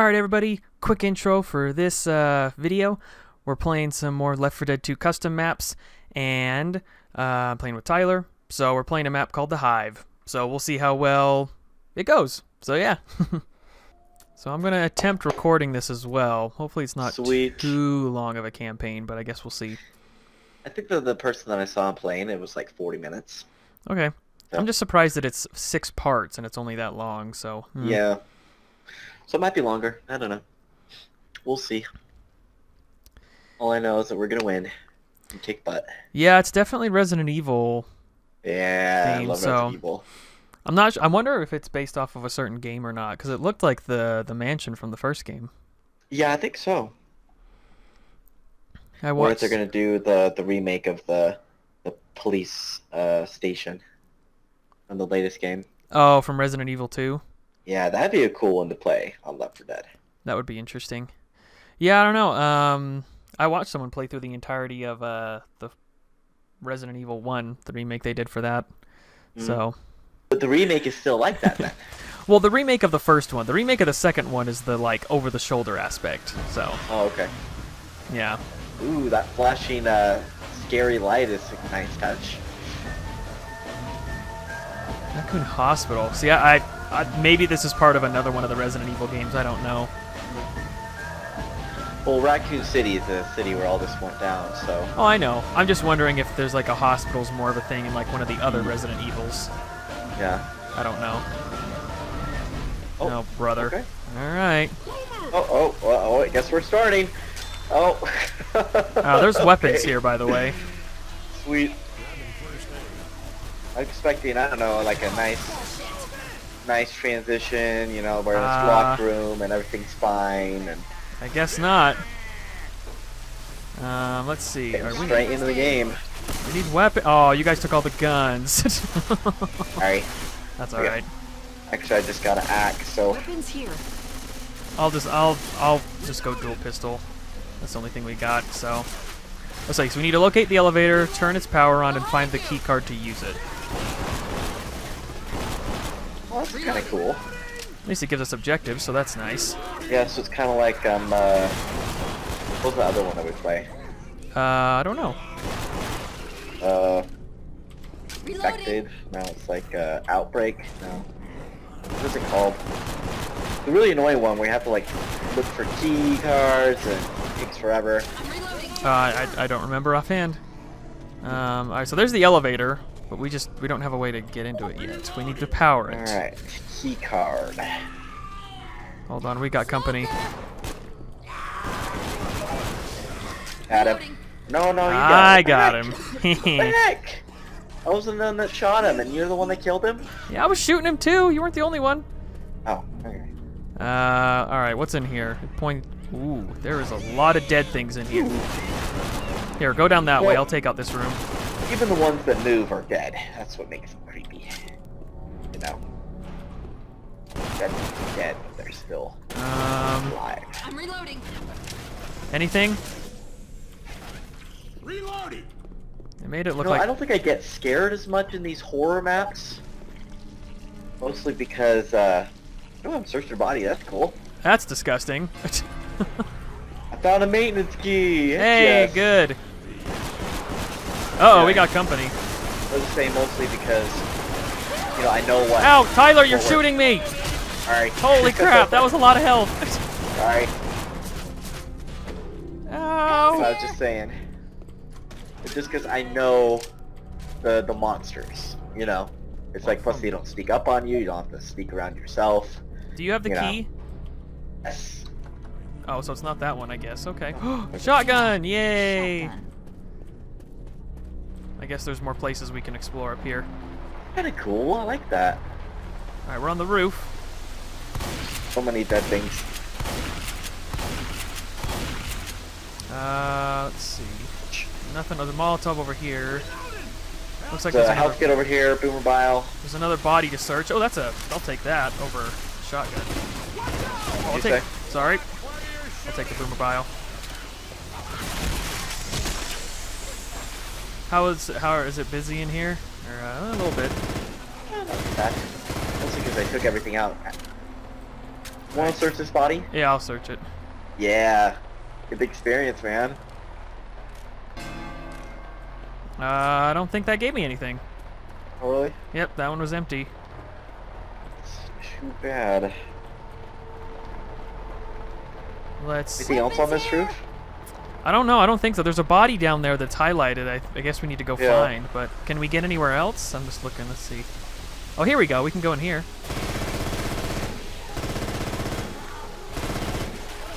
Alright everybody, quick intro for this uh, video. We're playing some more Left 4 Dead 2 custom maps, and uh, I'm playing with Tyler, so we're playing a map called The Hive. So we'll see how well it goes. So yeah. so I'm going to attempt recording this as well. Hopefully it's not Sweet. too long of a campaign, but I guess we'll see. I think the the person that I saw playing it was like 40 minutes. Okay. I'm just surprised that it's six parts and it's only that long, so... hmm. Yeah. So it might be longer. I don't know. We'll see. All I know is that we're gonna win and kick butt. Yeah, it's definitely Resident Evil Yeah, Theme, I love so- Resident Evil. I'm not. I wonder if it's based off of a certain game or not, because it looked like the the mansion from the first game. Yeah, I think so. I Or if they're gonna do the the remake of the the police uh, station from the latest game. Oh, from Resident Evil 2. Yeah, that'd be a cool one to play on Left 4 Dead. That would be interesting. Yeah, I don't know. Um, I watched someone play through the entirety of uh the Resident Evil 1, the remake they did for that. Mm. So, But the remake is still like that then. well, the remake of the first one, the remake of the second one is the like over the shoulder aspect. So, oh, okay. yeah. Ooh, that flashing uh, scary light is a nice touch. Raccoon Hospital. See, I, I, I maybe this is part of another one of the Resident Evil games. I don't know. Well, Raccoon City is the city where all this went down, so Oh, I know. I'm just wondering if there's like a hospital's more of a thing in like one of the other Resident Evils. yeah. I don't know. Oh, no, brother. okay. All right. Oh, oh, oh, oh, I guess we're starting. Oh. Uh, there's weapons Okay. here, by the way. Sweet. I'm expecting, I don't know, like a nice, nice transition, you know, where it's Uh, locked room and everything's fine and I guess not. Um, let's see. getting Are we, straight into the game. we need weapon. Oh, you guys took all the guns. Alright. That's all Okay. right. Actually, I just got an axe, so Weapons here. I'll just I'll I'll just go dual pistol. That's the only thing we got. So let's see. So we need to locate the elevator, turn its power on, and find the key card to use it. Well, that's kind of cool. At least it gives us objectives, so that's nice. Yeah, so it's kind of like, um, uh, what was the other one that we play? Uh, I don't know. Uh, Infected? No, it's like, uh, Outbreak? No. What is it called? The really annoying one where you have to, like, look for key cards and it takes forever. Uh, I, I don't remember offhand. Um, all right, so there's the elevator, but we just we don't have a way to get into it yet. We need to power it. Alright, key card. Hold on, we got company. Got him. No, no, you got I him. got him. What the heck? I wasn't the one that shot him, and you're the one that killed him? yeah, I was shooting him too. You weren't the only one. Oh, okay. Uh, all right, what's in here? Point. Ooh, there is a lot of dead things in here. Here, go down that way. I'll take out this room. Even the ones that move are dead. That's what makes them creepy. You know? Dead, dead, but they're still Um, alive. I'm reloading. anything? Reloading. They made it look no, like. I don't think I get scared as much in these horror maps. Mostly because, uh... Oh, I'm searching your body. That's cool. That's disgusting. I found a maintenance key. Hey, yes. good. Oh, we got company. I was just saying mostly because, you know, I know what... Ow, Tyler, you're what shooting me! Alright. Holy crap, that was a lot of health. Alright. So I was just saying. It's just because I know the the monsters, you know. It's like plus they don't sneak up on you. You don't have to sneak around yourself. Do you have the you know. key? Yes. Oh, so it's not that one, I guess. Okay. Shotgun! Yay! Shotgun. I guess there's more places we can explore up here. Kind of cool. I like that. Alright, we're on the roof. So many dead things. Uh, let's see. Nothing. There's a Molotov over here. Looks like So there's health another, kit over here. Boomer bile. there's another body to search. Oh, that's a. I'll take that over shotgun. Oh, I'll take. Sorry. I'll take the boomer bile. How is how is it busy in here? Or, uh, a little bit. Not bad. Mostly because I took everything out. Want to search this body? Yeah, I'll search it. Yeah. Good experience, man. Uh, I don't think that gave me anything. Oh, really? Yep, that one was empty. It's too bad. Let's. See. Anything else on this roof? I don't know. I don't think so. There's a body down there that's highlighted. I, I guess we need to go Yeah. find. But can we get anywhere else? I'm just looking. Let's see. Oh, here we go. We can go in here.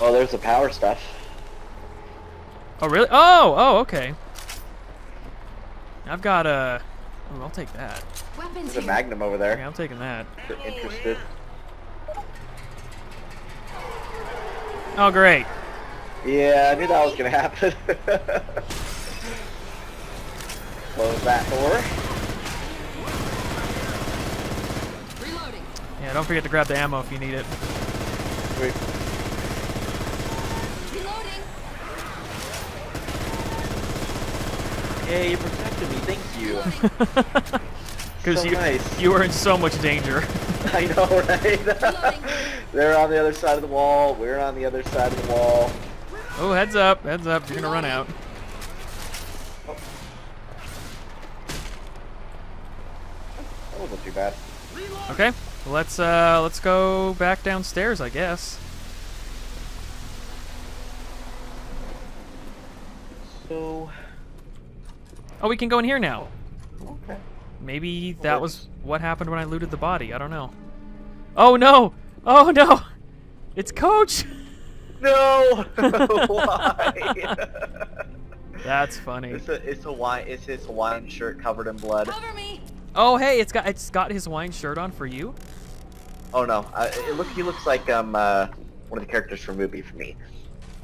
Oh, there's the power stuff. Oh, really? Oh, oh, okay. I've got a. Ooh, I'll take that. Weapons There's a magnum over Yeah, there. I'm taking that. If you're interested. Oh, great. Yeah, I knew that was gonna happen. Close that door. Reloading. Yeah, don't forget to grab the ammo if you need it. Wait, Reloading. Hey, you protected me. Thank you. Because So you nice. you were in so much danger. I know, right? They're on the other side of the wall. We're on the other side of the wall. Oh, heads up, heads up. You're gonna run out. That wasn't too bad. Okay, let's uh let's go back downstairs, I guess. So, Oh, we can go in here now. okay. Maybe that was what happened when I looted the body. I don't know. Oh no! Oh no! It's Coach. No! Why? That's funny. it's a it's a wine it's his Hawaiian shirt covered in blood. Cover me. Oh hey, it's got it's got his wine shirt on for you. Oh no! Uh, it look he looks like um uh, one of the characters from movie for me.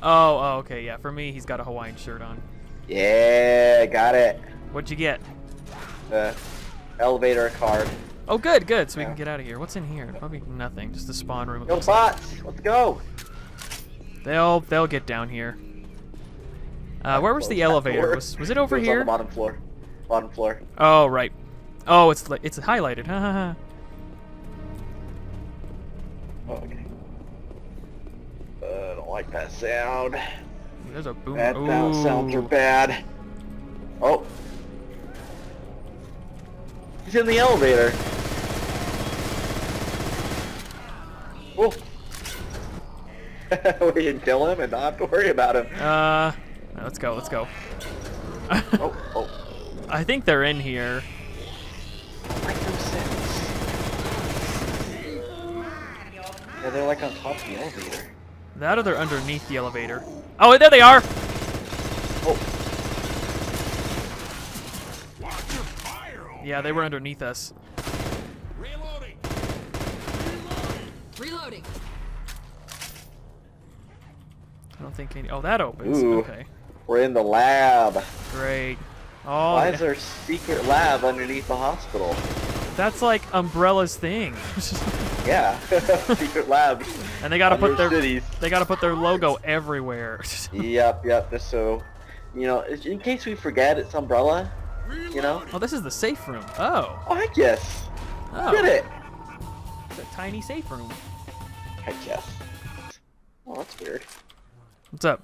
Oh, oh okay, yeah. For me, he's got a Hawaiian shirt on. Yeah, got it. What'd you get? The elevator card. Oh, good, good. So we can get out of here. What's in here? Probably nothing. Just the spawn room. it Go looks like. Let's go! They'll they'll get down here. Uh, where was the elevator? Was was it over It was here? On the bottom floor. Bottom floor. Oh right. Oh, it's it's highlighted. Ha ha ha. Oh, okay. Uh, I don't like that sound. There's a boom. That sound sounds are bad. Oh. He's in the elevator. Oh. We can kill him and not have to worry about him. Uh, let's go. Let's go. Oh, oh. I think they're in here. Make no sense. Yeah, they're like on top of the elevator. That or they're underneath the elevator. Oh, there they are. Oh, Yeah, they were underneath us. Reloading. I don't think any. Oh, that opens. Ooh. Okay. we're in the lab. Great. Oh, Why is there a secret lab underneath the hospital? that's like Umbrella's thing. Yeah, secret lab. and they gotta put their cities. they gotta put their logo everywhere. Yep, yep. Just so, you know, in case we forget, it's Umbrella. You know. oh, this is the safe room. Oh. Oh heck yes. Oh. Get it? It's a tiny safe room. Heck yes. Oh, that's weird. What's up?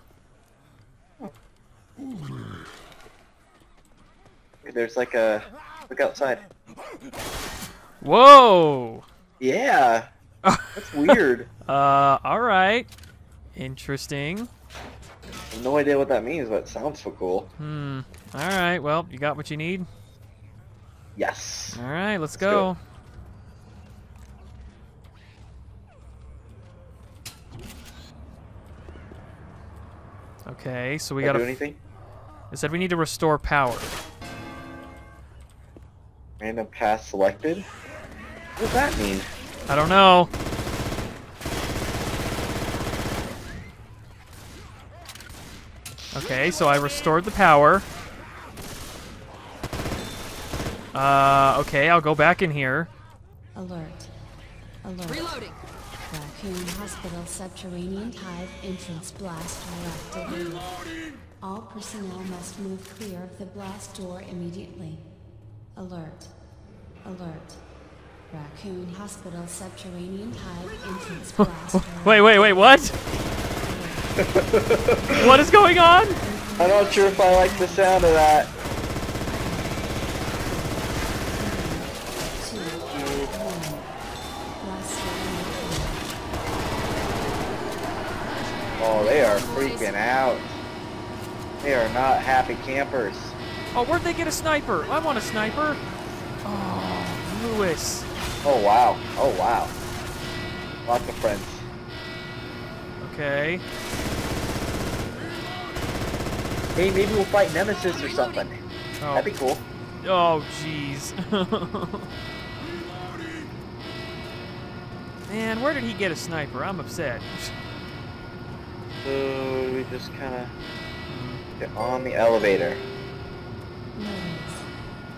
There's like a look outside. Whoa. Yeah, that's weird. Uh, all right. Interesting. No idea what that means, but it sounds so cool. Hmm. All right. Well, you got what you need. Yes. All right. Let's, Let's go. go. Okay. So we Did gotta. do anything? It said we need to restore power. Random path selected. What does that mean? I don't know. Okay, so I restored the power. Uh, okay, I'll go back in here. Alert. Alert. Reloading. Raccoon Hospital subterranean hive entrance blast door activated. All personnel must move clear of the blast door immediately. Alert. Alert. Raccoon Hospital Subterranean Hive Entrance Blast. Wait, wait, wait, what? what is going on? I'm not sure if I like the sound of that. Freaking out. They are not happy campers. Oh, where'd they get a sniper? I want a sniper. Oh, Lewis. Oh wow. Oh wow. Lots of friends. Okay. Hey, maybe we'll fight Nemesis or something. Oh, That'd be cool. oh, jeez. Man, where did he get a sniper? I'm upset. So we just kind of get on the elevator. Notice.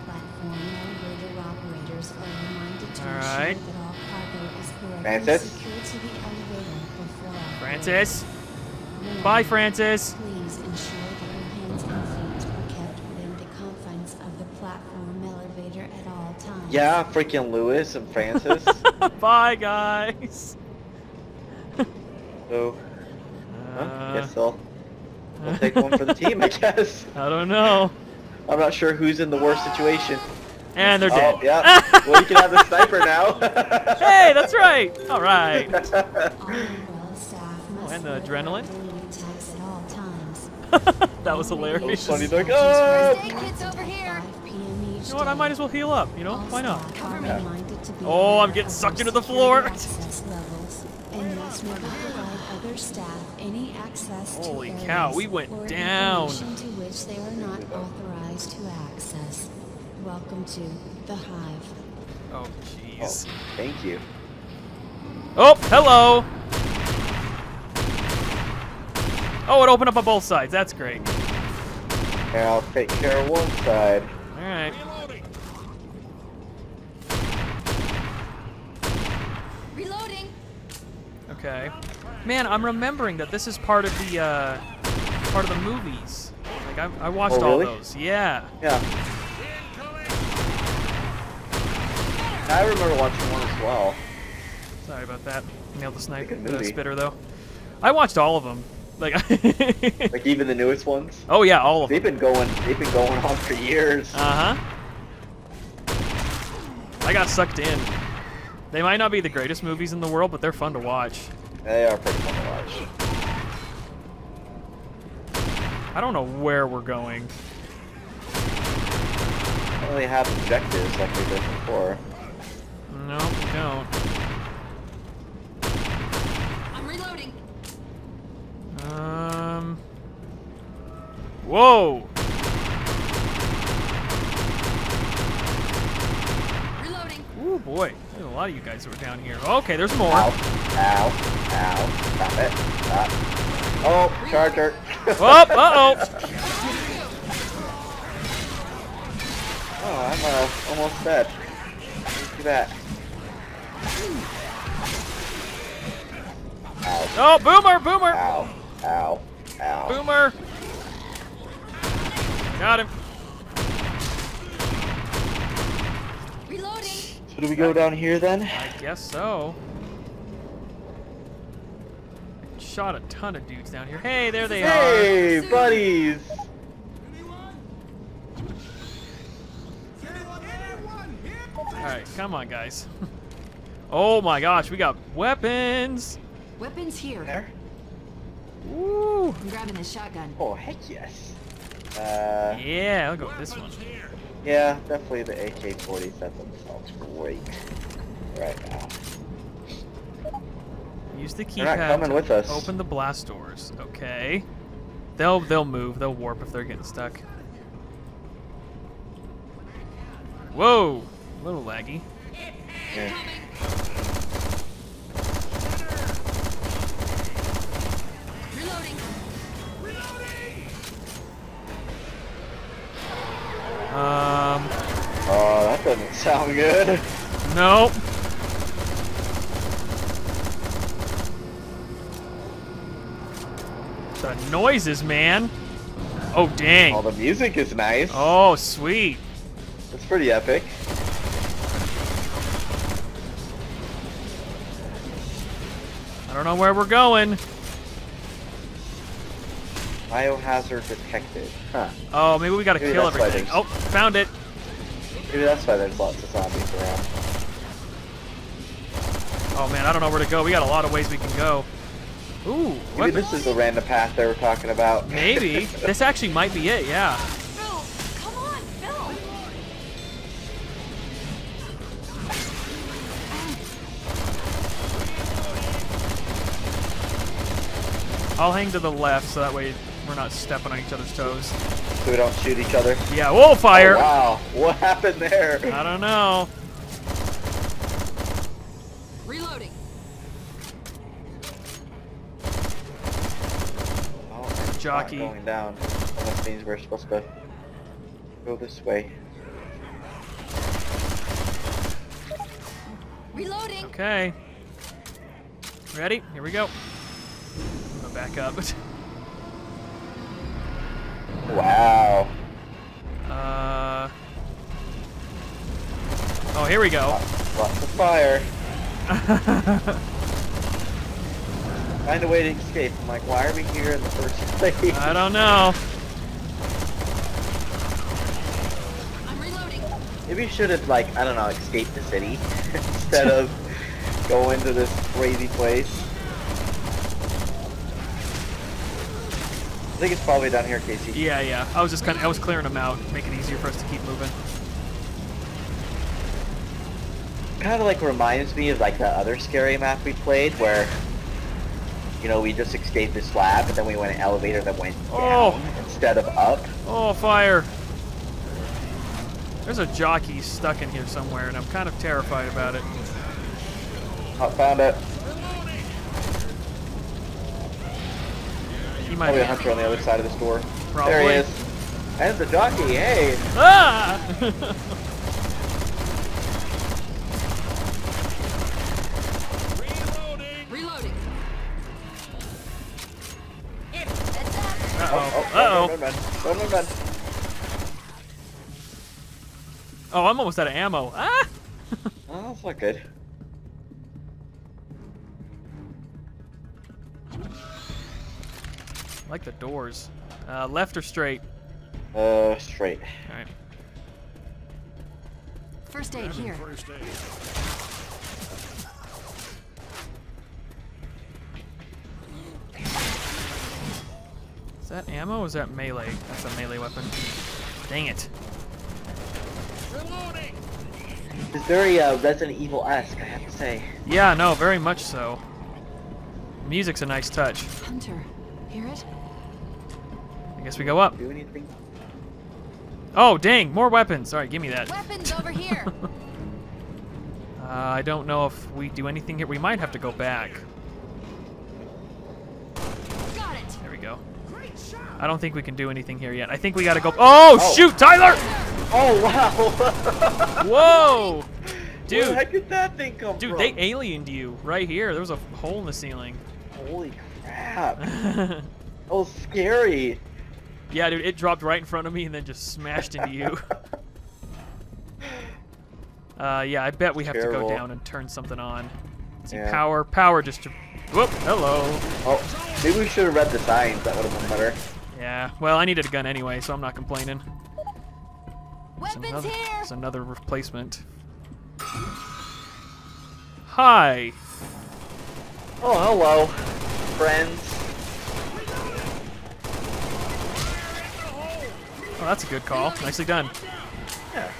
Platform elevator operators are reminded to Alright. ensure that all cargo is correctly Francis? secured to the elevator before. Francis. Warning. Bye, Francis. Please ensure that your hands and feet are kept within the confines of the platform elevator at all times. Yeah, freaking Lewis and Francis. Bye, guys. so, huh, Uh, guess they'll, they'll take one for the team, I guess. I don't know. I'm not sure who's in the worst situation. And they're dead. Oh, yeah. well, you can have the sniper now. hey, that's right. All right. All umbrella staff and the wear adrenaline? balloon tags at all times. that was hilarious. funny, You like! Stay kids over here. 5 know what? I might as well heal up. You know, why not? staff are Cover me. reminded to be Oh, I'm getting sucked into the security floor. Access levels, and must never provide other staff any access to Holy cow, we went down. information to which they are not authorized to access. Welcome to the Hive. Oh, Oh, jeez. thank you. Oh, hello. Oh, it opened up on both sides. That's great. Here, I'll take care of one side. All right. Reloading. Okay. Man, I'm remembering that this is part of the uh, part of the movies. Like I, I watched Oh, all those. Yeah. Yeah. I remember watching one as well. Sorry about that. Nailed the sniper, the spitter though. I watched all of them. Like. Like even the newest ones. oh yeah, all of them. They've been going. They've been going on for years. Uh huh. I got sucked in. They might not be the greatest movies in the world, but they're fun to watch. They are pretty fun to watch. I don't know where we're going. I Don't really have objectives like we did before. No, we don't. I'm reloading. Um. Whoa! Reloading. Ooh boy, there's a lot of you guys that were down here. Okay, there's more. Ow! Ow! Ow! Stop it! Stop! Oh, charger! Oh, uh oh. Oh, I'm uh, almost dead. Look at that. Ow! Oh, boomer, boomer, Ow! Ow! Ow! boomer. Got him. Reloading. So do we go down here then? I guess so. Shot a ton of dudes down here. Hey, there they are. Hey, buddies! Alright, come on, guys. oh my gosh, we got weapons. Weapons here. There? Woo. I'm grabbing the shotgun. Oh, heck yes. Uh, Yeah, I'll go with this one. yeah, definitely the AK-40 set themselves great right now. Use the They're not keypad coming with us. open the blast doors. Okay. They'll they'll move. They'll warp if they're getting stuck. Whoa, a little laggy. Yeah. Reloading. Um, Oh, that doesn't sound good. nope. noises, man. Oh, dang. All the music is nice. Oh, sweet. It's pretty epic. I don't know where we're going. Biohazard detected. Huh. Oh, maybe we gotta maybe kill everything. Oh, found it. Maybe that's why there's lots of zombies around. Oh man, I don't know where to go. We got a lot of ways we can go. Ooh, Maybe what? this is the random path they were talking about. Maybe. this actually might be it, yeah. Phil, come on, Phil. I'll hang to the left so that way we're not stepping on each other's toes. so we don't shoot each other. Yeah, whoa, fire! Oh, wow, what happened there? I don't know. Reloading. Oh, it's not Jockey. going down. That means we're supposed to go this way. Reloading. Okay. Ready? Here we go. Go back up. Wow. Uh. Oh, here we go. Lots of fire. Find a way to escape. I'm like, why are we here in the first place? I don't know. I'm reloading. Maybe you should have, like, I don't know, escaped the city instead of go into this crazy place. I think it's probably down here, Casey. Yeah, yeah. I was just kind of, I was clearing them out, make it easier for us to keep moving. Kind of like reminds me of like the other scary map we played where, you know, we just escaped this lab and then we went an elevator that went Oh. down instead of up. Oh, fire! There's a jockey stuck in here somewhere, and I'm kind of terrified about it. I found it. He might Probably be. a hunter on the other side of this door. Probably. There he is. And the jockey, hey! Ah! Oh, I'm almost out of ammo. Ah! Oh, that's not good. I like the doors. Uh, left or straight? Uh, straight. Alright. First aid here. Is that ammo or is that melee? That's a melee weapon. Dang it. It's very uh, Resident Evil-esque, I have to say. Yeah, no, very much so. Music's a nice touch. Hunter, hear it? I guess we go up. Do anything? Oh, dang, more weapons. Alright, give me that. Weapons over here. Uh, I don't know if we do anything here. We might have to go back. Got it. There we go. I don't think we can do anything here yet. I think we gotta go. Oh, Oh. shoot, Tyler! Oh, wow! Whoa! Where the Dude, heck did that thing come dude, from? they aliened you right here. There was a hole in the ceiling. Holy crap. That was scary. yeah, dude, it dropped right in front of me and then just smashed into you. Uh, yeah, I bet we have to go down and turn something on. Let's see, Yeah. power, power distri- Whoop, hello. Oh, maybe we should have read the signs. That would have been better. Yeah, well, I needed a gun anyway, so I'm not complaining. There's Weapons another, here. there's another replacement. Hi. Oh, hello, friends. Oh, that's a good call. Nicely done. Yeah.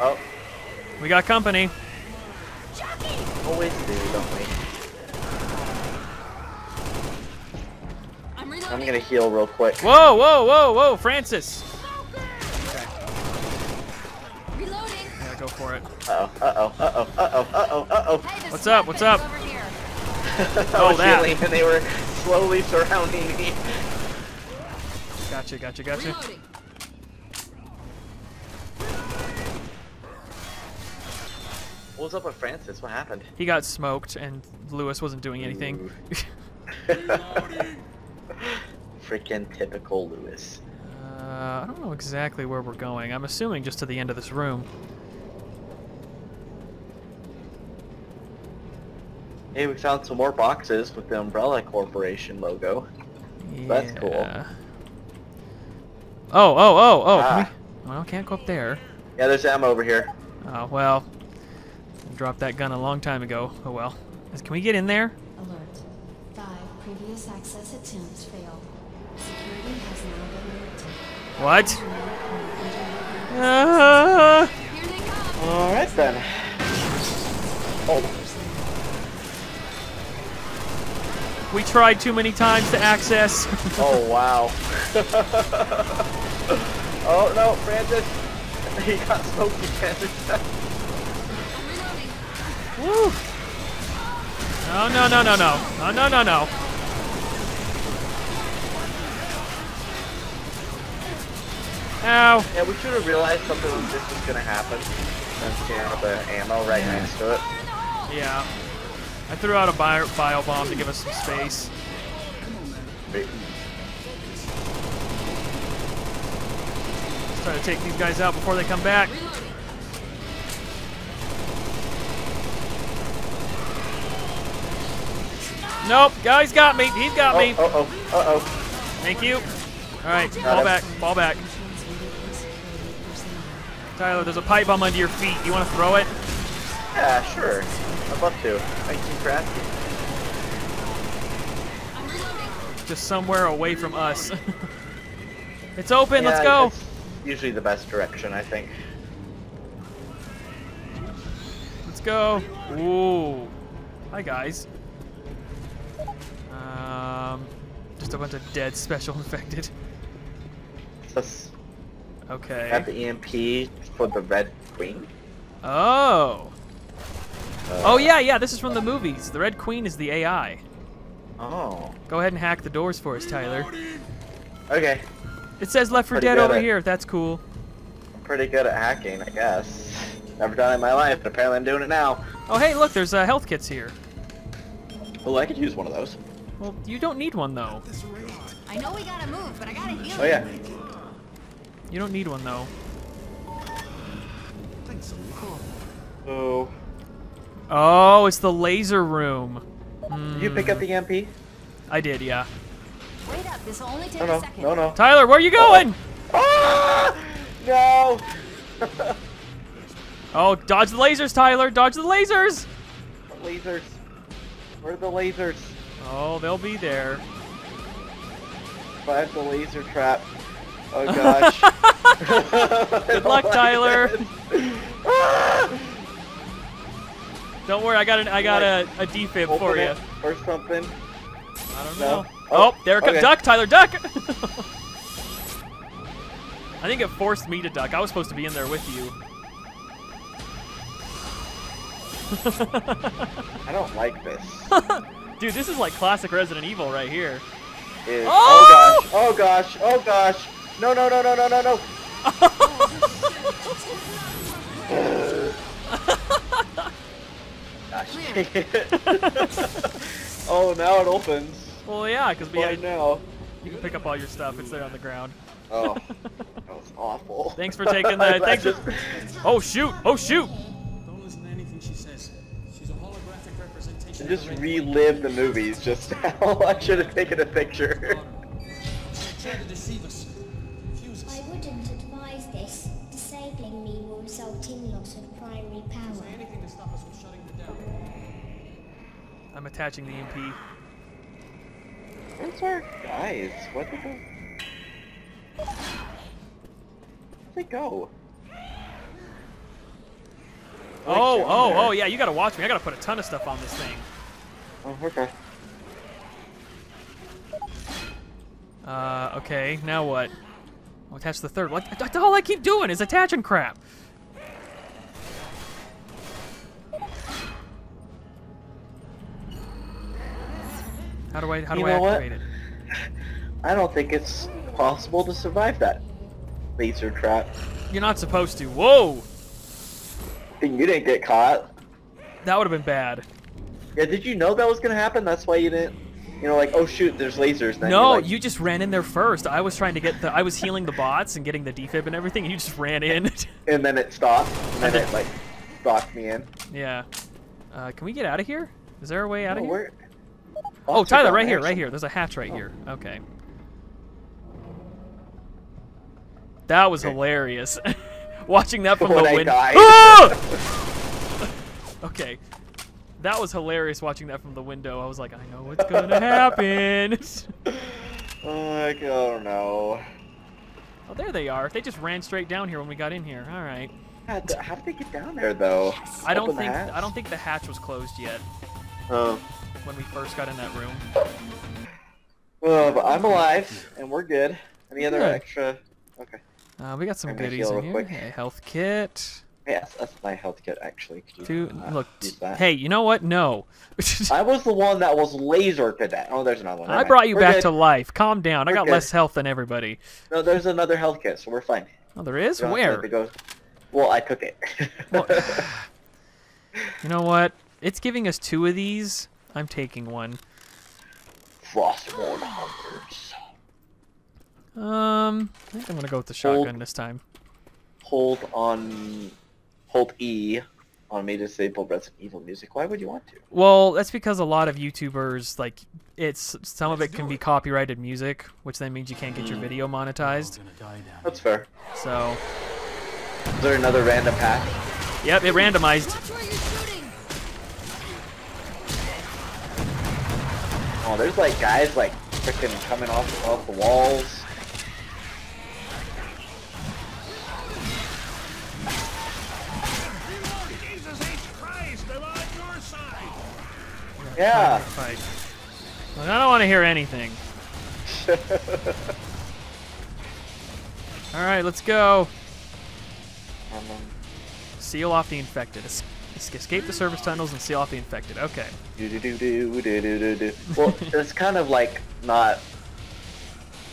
Oh, We got company. always do, don't we? I'm. I'm gonna heal real quick. Whoa, whoa, whoa, whoa, Francis. Reloading. Yeah, go for it. Uh oh, uh oh, uh oh, uh oh, uh oh, uh oh. Hey, What's up, what's up? Over here. That. healing and they were slowly surrounding me. Gotcha, gotcha, gotcha. Reloading. What was up with Francis? What happened? He got smoked, and Lewis wasn't doing anything. Freaking typical Lewis. Uh, I don't know exactly where we're going. I'm assuming just to the end of this room. Hey, we found some more boxes with the Umbrella Corporation logo. That's cool. Oh, oh, oh, oh. Ah. Can we... Well, can't go up there. Yeah, there's ammo over here. Oh, well. I dropped that gun a long time ago. Oh, well. Can we get in there? Alert. Five previous access attempts failed. Security has now been lifted. What? Internet Ah! Here they come. Alright then. Oh, we tried too many times to access. oh wow. oh no, Francis. He got smoked again. Woo! No, no, no, no, no. No, no, no, no. Ow. yeah, we should have realized something like this was gonna happen. Since we have the ammo right next to it. Yeah. I threw out a bio, bio bomb to give us some space. Let's try to take these guys out before they come back. Nope, guys got me. He's got me. Oh, oh, uh oh. Thank you. All right, Got fall back, fall back. transmitted to security personnel. Tyler, there's a pipe bomb under your feet. You want to throw it? Yeah, sure. I'd love to. Thank you for asking. Just somewhere away from us. it's open. Let's go. Usually the best direction, I think. Let's go. Ooh. Hi, guys. Um, just a bunch of dead special infected. Let's Okay. have the EMP for the Red Queen. Oh. Uh, Oh yeah, yeah. This is from the movies. The Red Queen is the AI. Oh. Go ahead and hack the doors for us, Tyler. Okay. It says Left 4 Dead over at- here. That's cool. I'm pretty good at hacking, I guess. Never done it in my life, but apparently I'm doing it now. Oh hey, look. There's uh, health kits here. Well, I could use one of those. Well, you don't need one though. I know we gotta move, but I gotta heal. Oh yeah. You don't need one though. Oh. Oh, it's the laser room. Did you pick up the EMP? I did, yeah. Wait up. This will only take No, a no, second. no, no. Tyler, where are you going? Ah! No! Oh, dodge the lasers, Tyler. Dodge the lasers. lasers. Where are the lasers? Oh, they'll be there. Find the laser trap. Oh gosh. Good luck, Tyler. Don't worry, I got an I got a, a defib Open for you. or something. I don't No. know. Oh, Oh, there it comes. Duck, Tyler, duck. I think it forced me to duck. I was supposed to be in there with you. I don't like this. Dude, this is like classic Resident Evil right here. Is- Oh! oh gosh! Oh gosh! Oh gosh! No! No! No! No! No! No! No! Gosh. oh, now it opens. Well, yeah, because we Right had, now. you can pick up all your stuff. It's there on the ground. Oh, that was awful. Thanks for taking the. I thanks just- oh shoot! Oh shoot! Don't listen to anything she says. She's a holographic representation. Just of relive the movies just now. I should have taken a picture. She tried to deceive us. I wouldn't advise this. Disabling me will result in loss of I'm attaching the EMP. Where's our guys? What did they... Where'd they go? Oh, oh, there. oh, yeah. You gotta watch me. I gotta put a ton of stuff on this thing. Oh, okay. Uh, okay. Now what? I'll attach the third. What? That's all I keep doing is attaching crap. How do I how do You I activate it? I don't think it's possible to survive that laser trap. You're not supposed to. Whoa! And you didn't get caught. That would have been bad. Yeah, did you know that was gonna happen? That's why you didn't. You know, like, oh shoot, there's lasers. Then No, like, you just ran in there first. I was trying to get the. I was healing the bots and getting the defib and everything, and you just ran in. And then it stopped. And then it like stopped me in. yeah. Uh, can we get out of here? Is there a way out of Oh, here? Oh, Tyler, right here, right here. There's a hatch right here. Okay. That was Okay. hilarious. Watching that from When the window. Ah! okay. That was hilarious watching that from the window. I was like, I know what's gonna happen. Oh, like, oh no. oh, there they are. They just ran straight down here when we got in here. All right. How, did they get down there though? I don't think? I don't think the hatch was closed yet Oh. when we first got in that room. Well, but I'm alive and we're good. Any other Good. extra? Okay. Uh, we got some I'm goodies in here. quick. Health kit. Yes, that's my health kit actually. Two. uh, Look. Hey, you know what? No. I was the one that was laser to that. Oh, there's another one. I brought you We're back good. to life. Calm down. I We're got good. less health than everybody. No, there's another health kit, so we're fine. Oh, there is? You don't have to Where? Well, I took it. Well, you know what? It's giving us two of these. I'm taking one. Frostborn hunters. Um, I think I'm gonna go with the Hold. shotgun this time. Hold on. Hold E on me to disable Resident Evil music. Why would you want to? Well, that's because a lot of YouTubers like it's some of it can be copyrighted music, which then means you can't get your Mm. video monetized. gonna die down That's fair. So, Is there another random path? yep, it randomized. Oh, there's like guys like freaking coming off off the walls. Jesus H. Christ, I'm on your side! Yeah. Fight. I don't want to hear anything. All right, let's go. Seal off the infected. Escape the service tunnels and seal off the infected. Okay. Well, it's kind of like not.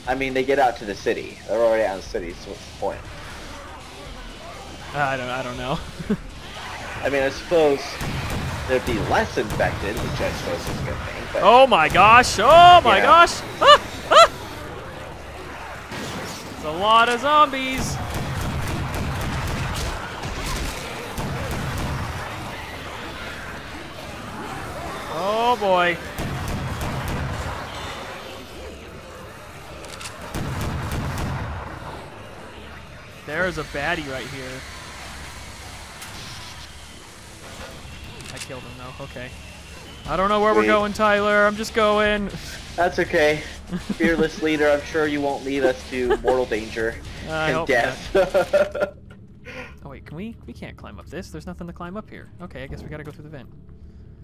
I mean, they get out to the city. They're already out the city, so what's the point? I don't. I don't know. I mean, I suppose there'd be less infected, which I suppose is a good thing. But, oh my gosh! Oh my yeah. gosh! Ah! Ah! It's a lot of zombies. Oh boy. There's a baddie right here. I killed him though. Okay. I don't know where we're going, Tyler. I'm just going. that's okay. Fearless leader, I'm sure you won't lead us to mortal danger I and death. Oh wait, can we? We can't climb up this. There's nothing to climb up here. Okay, I guess we gotta go through the vent.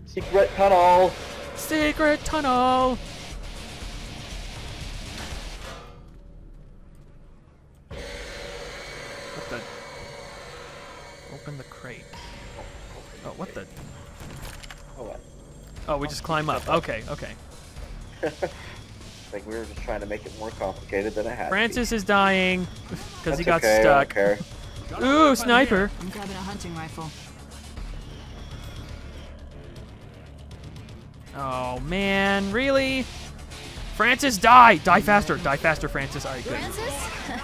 Secret tunnel. Secret tunnel. What the? Open the crate. Oh, what the? Oh, what? Oh, we just climb up. Okay, okay. like we were just trying to make it more complicated than it had. to be. Francis is dying because he got okay, I don't stuck. care. Ooh, sniper. I'm grabbing a hunting rifle. Oh man, really? Francis, die! Die faster! Die faster, Francis. Alright, good. Francis?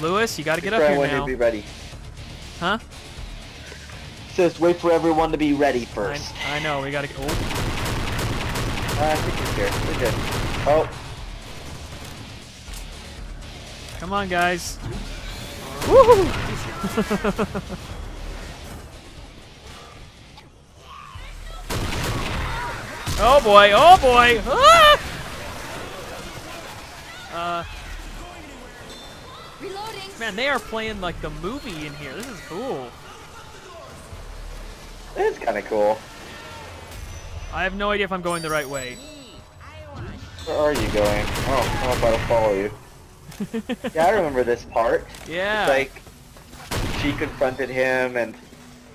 Lewis, you gotta get Wait up for here everyone now. to be ready. Huh? Says wait for everyone to be ready I, first. I know, we gotta. Oh, Uh, I think he's here. We're good. Oh, come on, guys. Woohoo! oh boy! Oh boy! Ah! Uh, Reloading. man, they are playing like the movie in here. This is cool. it's kind of cool. I have no idea if I'm going the right way. Where are you going? Oh, I'm about to follow you. yeah, I remember this part. Yeah. It's like she confronted him, and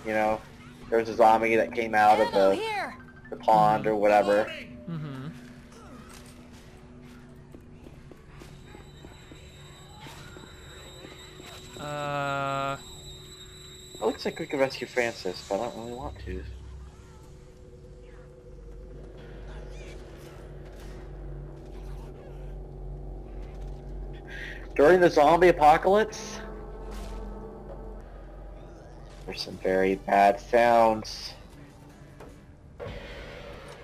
you know, there was a zombie that came out of Ammo the, here. The pond or whatever. Mm-hmm. Uh, It looks like we could rescue Francis, but I don't really want to. During the zombie apocalypse, there's some very bad sounds.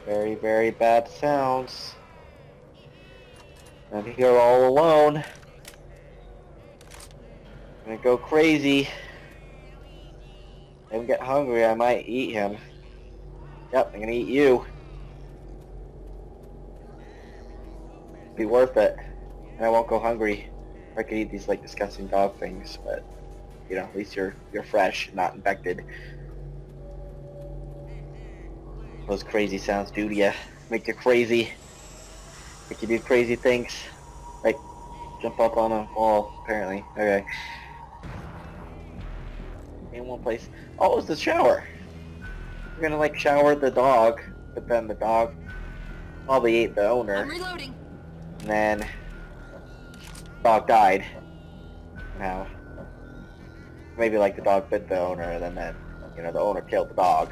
Very, very bad sounds. I'm here all alone. I'm gonna go crazy. If I get hungry, I might eat him. Yep, I'm gonna eat you. Be worth it. And I won't go hungry. I could eat these like disgusting dog things, but you know, at least you're you're fresh, not infected. Those crazy sounds do to you. Make you crazy. Make you do crazy things. Like jump up on a wall, apparently. Okay. In one place. Oh, it was the shower. We're gonna like shower the dog, but then the dog probably ate the I'm owner, reloading. and then dog died. Now, maybe like the dog bit the owner, and then, then you know the owner killed the dog,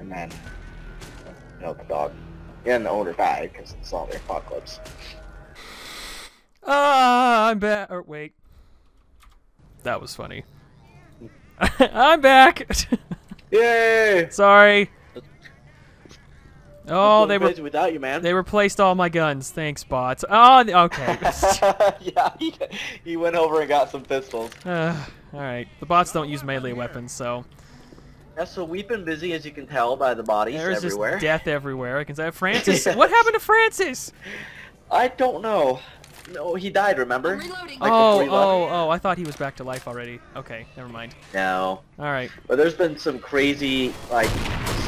and then you know the dog, and the owner died because it's all the apocalypse. Ah, I'm back. Or wait, that was funny. I'm back. Yay! Sorry. Oh, they were without you, man. they replaced all my guns. Thanks, bots. Oh, okay. yeah, he, he went over and got some pistols. uh, all right. The bots don't use melee weapons, so Yeah, so we've been busy, as you can tell by the bodies there's everywhere. just death everywhere. I can say Francis. what happened to Francis? I don't know. No, he died. Remember? I'm reloading. Like oh, before oh, oh! I thought he was back to life already. Okay, never mind. No. All right. But there's been some crazy, like,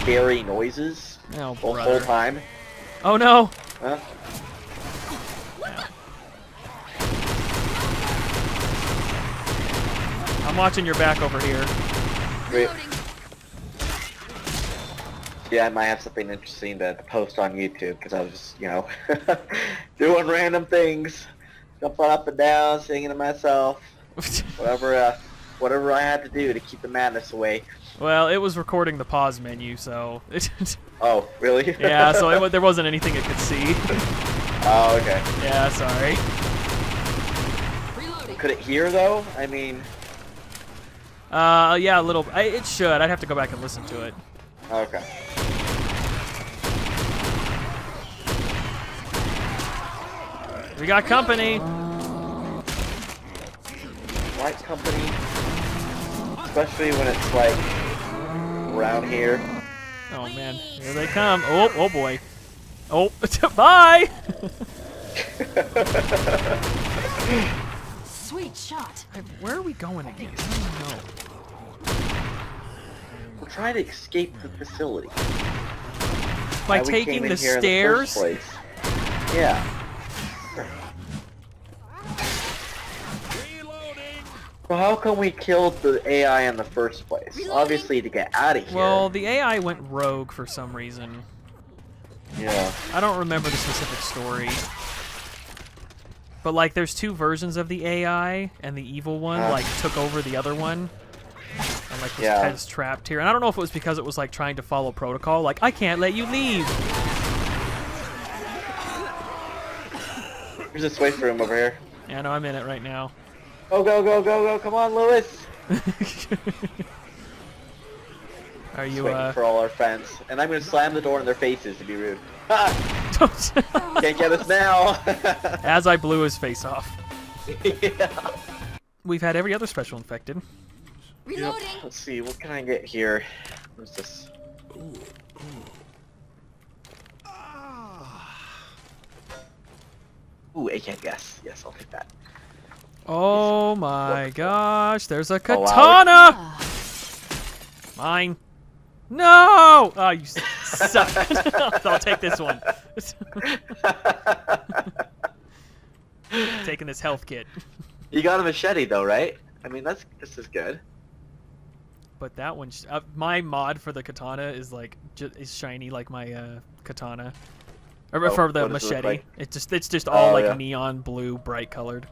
scary noises Oh, the whole time. Oh no! Huh? I'm watching your back over here. Wait, Reloading. Yeah, I might have something interesting to, to post on YouTube because I was just, you know, doing random things, jumping up and down, singing to myself, whatever, uh, whatever I had to do to keep the madness away. well, it was recording the pause menu, so Oh, really? yeah, so it, there wasn't anything it could see. oh, okay. yeah, sorry. Reloading. Could it hear though? I mean, Uh, yeah, a little. I, it should. I'd have to go back and listen to it. Okay. We got company. White company, especially when it's like around here. Oh man, here they come. Oh, oh boy. Oh, bye. Sweet shot. Where are we going again? I don't know. We're trying to escape the facility. By Why taking the stairs. first place. Yeah. So how come we killed the AI in the first place? Reloading. Obviously to get out of here. Well, the AI went rogue for some reason. yeah. I don't remember the specific story. But like there's two versions of the AI and the evil one Ah. like took over the other one. Like was Yeah. kind trapped here. And I don't know if it was because it was like trying to follow protocol, like I can't let you leave. There's a space room over here. Yeah, no, I'm in it right now. Go, go, go, go, go. Come on, Lewis. Are you waiting uh for all our friends. And I'm going to slam the door in their faces to be rude. Can't get us now. as I blew his face off. yeah. We've had every other special infected. Yep. Reloading. Let's see, what can I get here? What's this? Ooh, ooh. Ah. Ooh, I can't guess. Yes, I'll take that. Oh my gosh, there's a Oh, katana! Ah, Mine. No! Oh, you suck. I'll take this one. Taking this health kit. you got a machete though, right? I mean, that's this is good. But that one, uh, my mod for the katana is like is shiny like my uh, katana, or Oh, for the does it machete. like? It's just it's just all Oh, like yeah. neon blue, bright colored.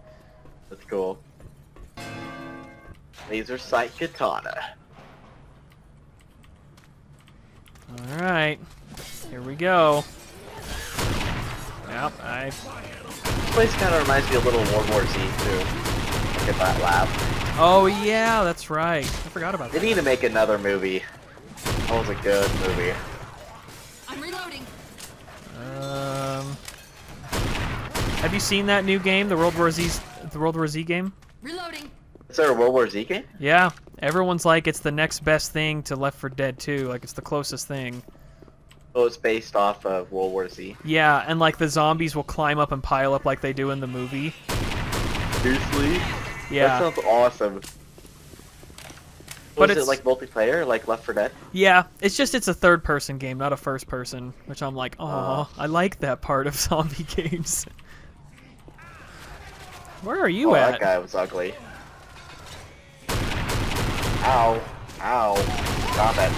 That's cool. Laser sight katana. All right, here we go. Yep, I This place kind of reminds me a little World War Z too. Look at that lab. Oh yeah, that's right. I forgot about They that. They need to make another movie. That was a good movie. I'm reloading. Um, have you seen that new game, the World War Z, the World War Z game? Reloading. Is there a World War Z game? Yeah, everyone's like it's the next best thing to Left 4 Dead 2, like it's the closest thing. Oh, it's based off of World War Z. Yeah, and like the zombies will climb up and pile up like they do in the movie. Seriously? Yeah, That sounds awesome. But was it's- it like multiplayer, like Left 4 Dead? yeah. It's just it's a third-person game, not a first-person, which I'm like, oh, Oh. I like that part of zombie games. Where are you oh, at? that guy was ugly. Ow. Ow. Stop it.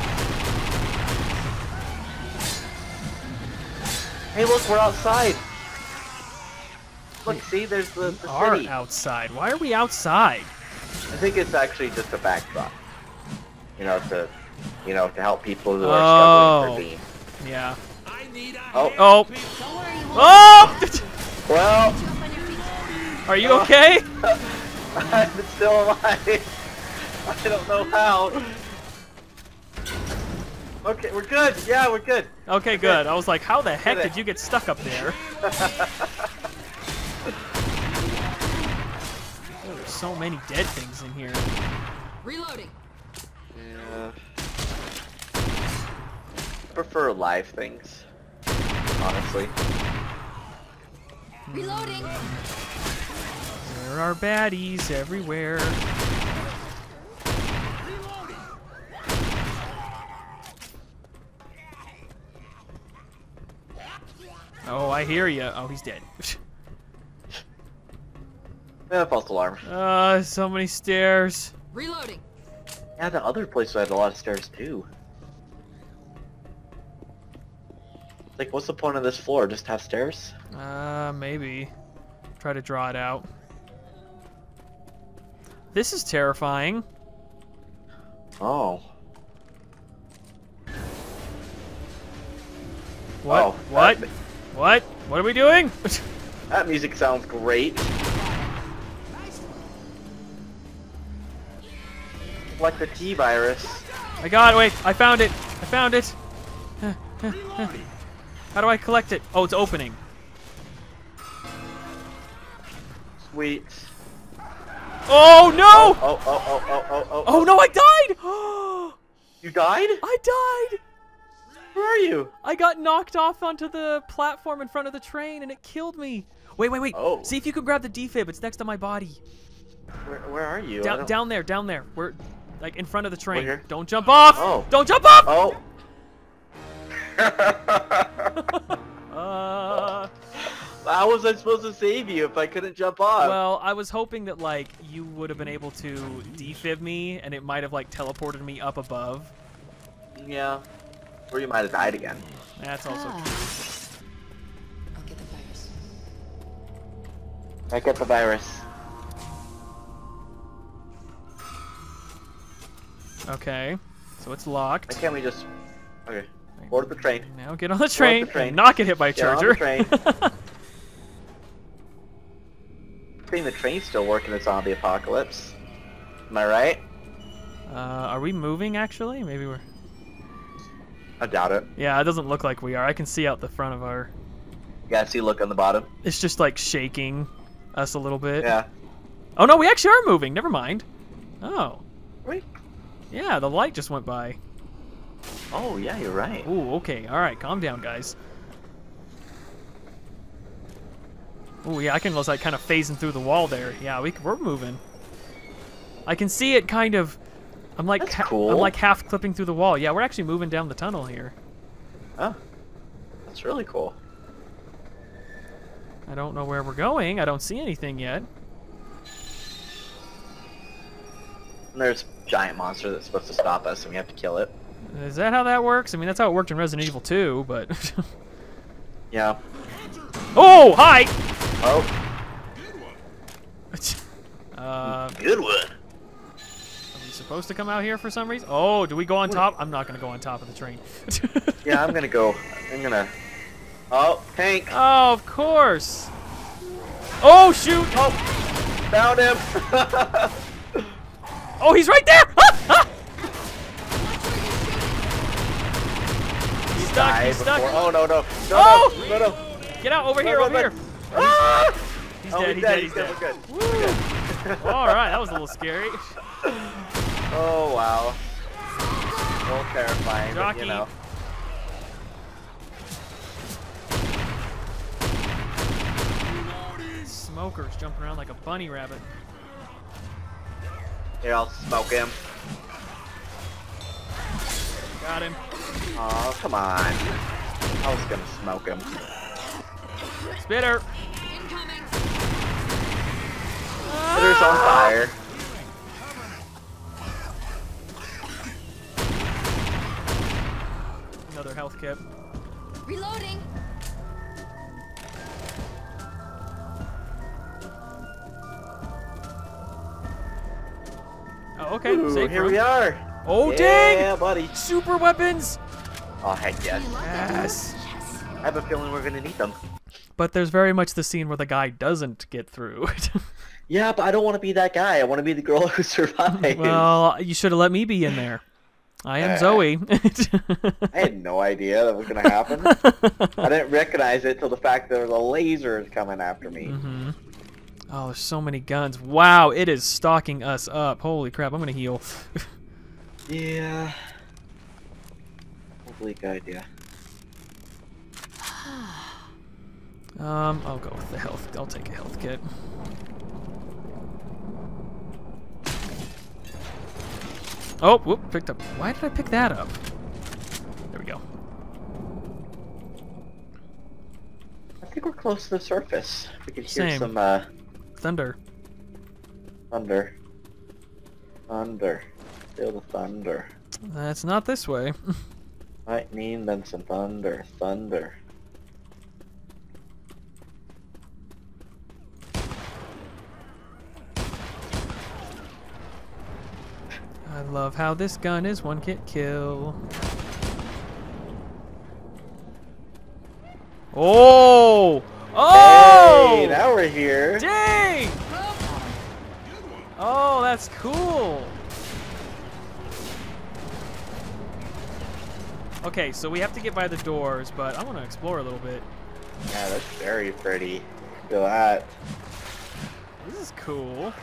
Hey, look, we're outside. Look, see, there's the, the Are city. outside. Why are we outside? I think it's actually just a backdrop. You know, to, you know, to help people who Oh. are struggling for the. Yeah. I need a Oh. Oh. Don't Oh! Well, you up on your feet. Are you okay? I'm still alive. I don't know how. Okay, we're good. Yeah, we're good. Okay, good. I was like, how the heck did you get stuck up there? so many dead things in here. Reloading. Yeah. I prefer live things, honestly. Reloading. There are baddies everywhere. Oh, I hear you. Oh, he's dead. Yeah, false alarm. uh, so many stairs. Reloading. Yeah, the other place had a lot of stairs too. Like, what's the point of this floor? Just have stairs? Uh, maybe. Try to draw it out. This is terrifying. Oh. What? Oh, what? that- What? What are we doing? That music sounds great. Like the T virus. I got it. Wait, I found it. I found it. How do I collect it? Oh, it's opening. Sweet. Oh no! Oh, oh, oh, oh, oh, oh. Oh, oh. oh no, I died! You died? I died! Where are you? I got knocked off onto the platform in front of the train and it killed me. Wait, wait, wait. Oh. See if you can grab the defib. It's next to my body. Where, where are you? Down, down there, down there. We're like in front of the train. here? Don't jump off! Oh. Don't jump off! Oh. Uh, How was I supposed to save you if I couldn't jump off? well, I was hoping that like you would have been able to defib me and it might have like teleported me up above. yeah. Or you might have died again. That's also Ah. true. I'll get the virus. I get the virus. Okay. So it's locked. Why can't we just... Okay. Board the train. Now get on the train, the train. not get hit by a Get on charger. the train. I think the train's still working in the zombie apocalypse. Am I right? uh, are we moving actually? Maybe we're. I doubt it. Yeah, it doesn't look like we are. I can see out the front of our. You guys see look on the bottom? It's just like shaking us a little bit. Yeah. Oh no, we actually are moving. Never mind. Oh. Wait. Yeah, the light just went by. Oh, yeah, you're right. Ooh, okay. All right, calm down, guys. Ooh, yeah, I can was like kind of phasing through the wall there. Yeah, we we're moving. I can see it kind of. I'm like That's cool. I'm like half clipping through the wall. Yeah, we're actually moving down the tunnel here. Oh. That's really cool. I don't know where we're going. I don't see anything yet. There's giant monster that's supposed to stop us, and we have to kill it. Is that how that works? I mean, that's how it worked in Resident Evil 2, but. Yeah. oh, hi! Oh, Good uh, good one. are we supposed to come out here for some reason? Oh, do we go on top? I'm not gonna go on top of the train. Yeah, I'm gonna go. I'm gonna. Oh, tank. Oh, of course. Oh, shoot! Oh, found him. Oh, he's right there! Ah! Ah! He's stuck, Die he's stuck. before- Oh no no no Oh! no no no. Get out, over here, No, over no, here. no. Ah! He's oh, dead, he's he's dead. dead, He's he's dead. dead. We're good. All right, that was a little scary. Oh wow. A little terrifying, but you know. Smokers jumping around like a bunny rabbit. Here, I'll smoke him. Got him. Oh, come on. I was gonna smoke him. Spitter. Incoming. Hitter's on fire. Another health kit. Reloading. Okay. Ooh, safe here room. we are. Oh, yeah, dang! buddy. Super weapons! Oh, heck yes. Yes. I have a feeling we're gonna need them. But there's very much the scene where the guy doesn't get through. Yeah, but I don't want to be that guy. I want to be the girl who survived. well, you should have let me be in there. I am Uh, Zoey. I had no idea that was gonna happen. I didn't recognize it till the fact that there was a lasers coming after me. hmm Oh, there's so many guns. Wow, it is stalking us up. Holy crap, I'm gonna heal. Yeah. Bleak idea. Um, I'll go with the health. I'll take a health kit. Oh, whoop, picked up. Why did I pick that up? There we go. I think we're close to the surface. We can hear Same. some uh, Thunder. thunder. Thunder. Feel the thunder. That's not this way. Lightning, then some thunder. Thunder. I love how this gun is one hit kill. Oh! Oh! Hey, now we're here. Dang! Oh, that's cool. Okay, so we have to get by the doors, but I want to explore a little bit. Yeah, that's very pretty. Look at that. This is cool.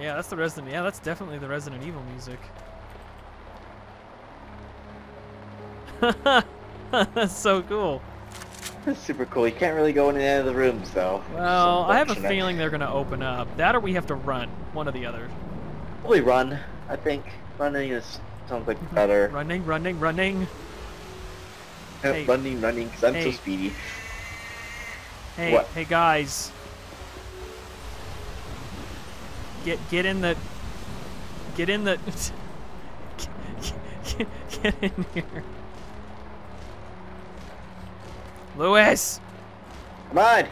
Yeah, that's the Resident. Yeah, that's definitely the Resident Evil music. that's so cool. That's super cool. You can't really go in any of the rooms though. Well, I have a feeling they're gonna open up. That or we have to run. One or the other. Probably run. I think running is sounds like mm-hmm. better. Running, running, running. Hey. running, running, because I'm Hey. so speedy. Hey, What? hey guys. Get get in the get in the get, get in here. Lewis. Come on.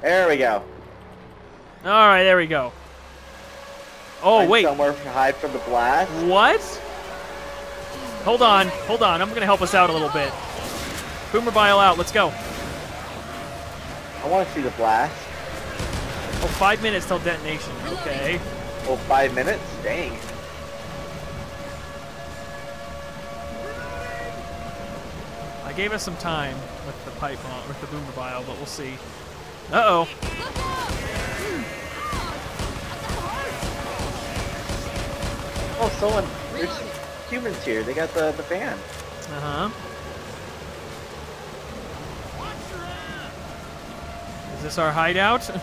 There we go. All right, there we go. Oh, Find wait. Somewhere to hide from the blast. What? Hold on, hold on. I'm gonna help us out a little bit. Boomer bile out. Let's go. I want to see the blast. Oh, five minutes till detonation. Okay. Oh, five minutes? Dang. I gave us some time with the pipe bomb, with the boomer bile, but we'll see. Uh oh. Oh, someone. There's humans here. They got the, the van. Uh huh. Is this our hideout? I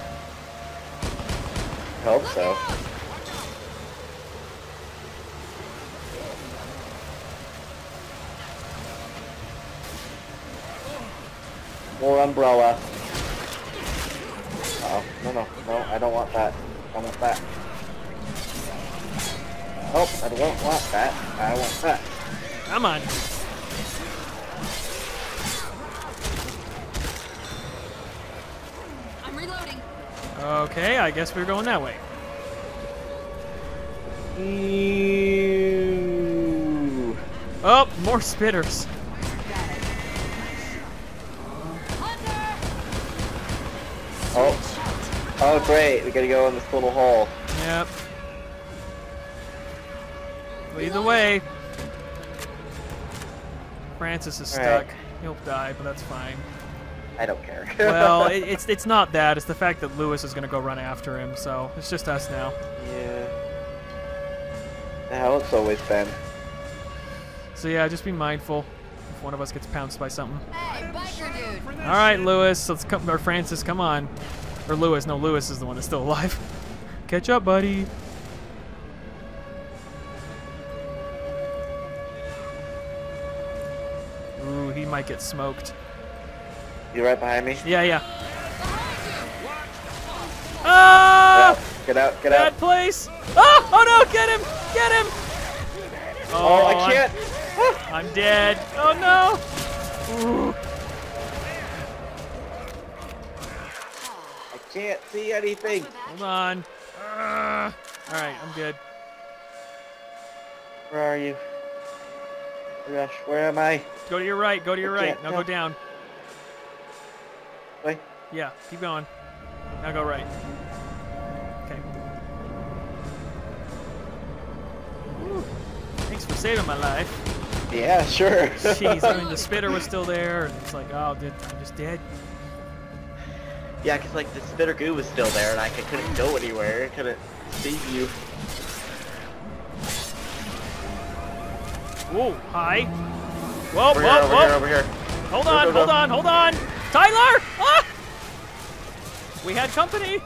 hope so. More umbrella. Oh, no, no, no, I don't want that. I want that. Oh, I don't want that. I want that. Come on. I'm reloading. Okay, I guess we're going that way. Ew. Oh, more spitters. Oh, Oh great, we gotta go in this little hole. Yep. Lead the way, Francis is stuck. He'll die, but that's fine. I don't care. Well, it, it's it's not that. It's the fact that Lewis is gonna go run after him. So it's just us now. yeah. How it's always been. So yeah, just be mindful if one of us gets pounced by something. Hey, biker dude. All right, Lewis, let's come. Or Francis, come on. Or Lewis? No, Lewis is the one that's still alive. Catch up, buddy. Ooh, he might get smoked. You right behind me? Yeah, yeah. Ah! Get out, get out. Bad out. place! Oh, oh no! Get him! Get him! Oh, I I'm- can't. I'm, dead. Oh no! Ooh. Can't see anything. Hold on. Ah. all right, I'm good. Where are you? Gosh, where am I? Go to your right. Go to your I right. Now go down. Wait. Yeah, keep going. Now go right. Okay. Thanks for saving my life. Yeah, sure. Jeez, I mean the spitter was still there, and it's like, oh, dude, I'm just dead. Yeah, cause like the spitter goo was still there, and I couldn't go anywhere. I couldn't see you. Whoa, hi. Whoa, Over whoa, here, over whoa. here, over here. Hold Go, on, go, hold on, hold on. Tyler! Ah! We had company.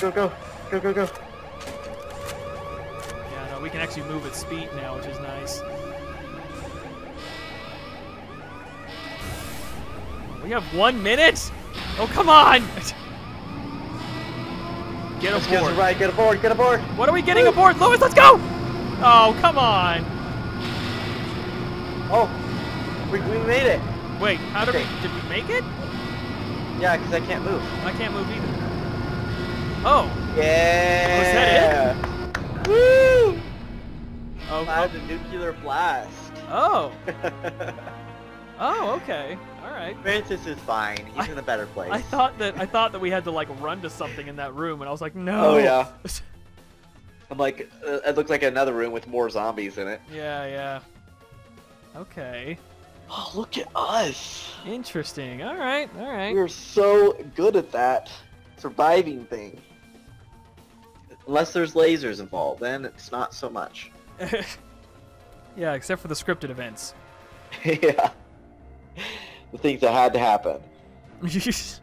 Go, go, go, go, go, go. Yeah, no, we can actually move at speed now, which is nice. We have one minute? Oh, come on! Get Let's get aboard. it right. Get aboard. Get aboard. What are we getting aboard? Lewis, let's go! Oh, come on. Oh, we, we made it. Wait, how did we, did we make it? Yeah, cause I can't move. I can't move either. Oh, Yeah. Oh, Was that it? Woo! oh, Cloud the nuclear blast. oh, oh, okay, all right. Francis is fine. He's I- in a better place. I thought that I thought that we had to like run to something in that room, and I was like, no. Oh yeah. I'm like, uh, it looks like another room with more zombies in it. yeah, yeah. Okay, Oh, look at us. interesting. All right, all right. We're so good at that surviving thing. Unless there's lasers involved, then it's not so much. yeah, except for the scripted events. yeah. The things that had to happen.